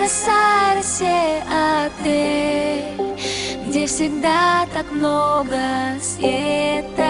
бросали все отель, а где всегда так много света.